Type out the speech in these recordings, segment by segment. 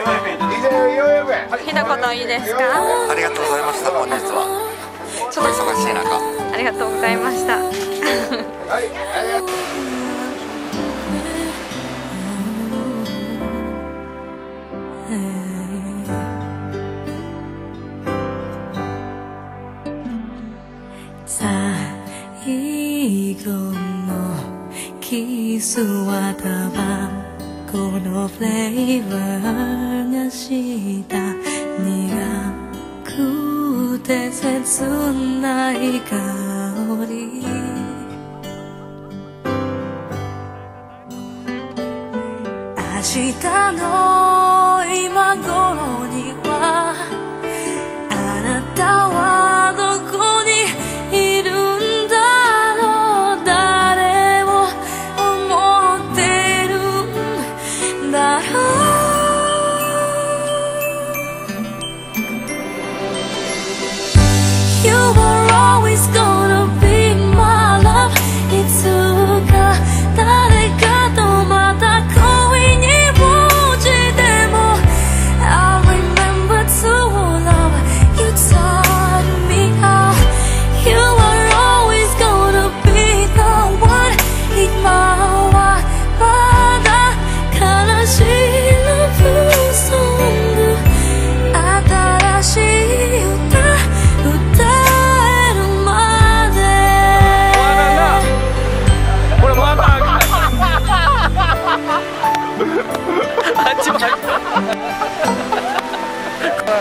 一言いいですか？ありがとうございました本日は。ちょっと忙しい中。ありがとうございました。最後のキスはタバこのフレーバーがした苦くて切ない香り。明日の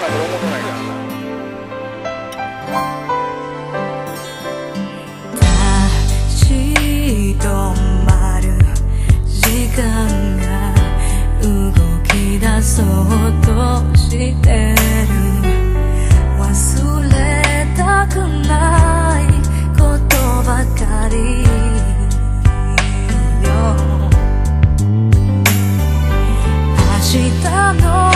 らなこって止まる時間が動きだそうとしてる忘れたくないことばかりよ明日の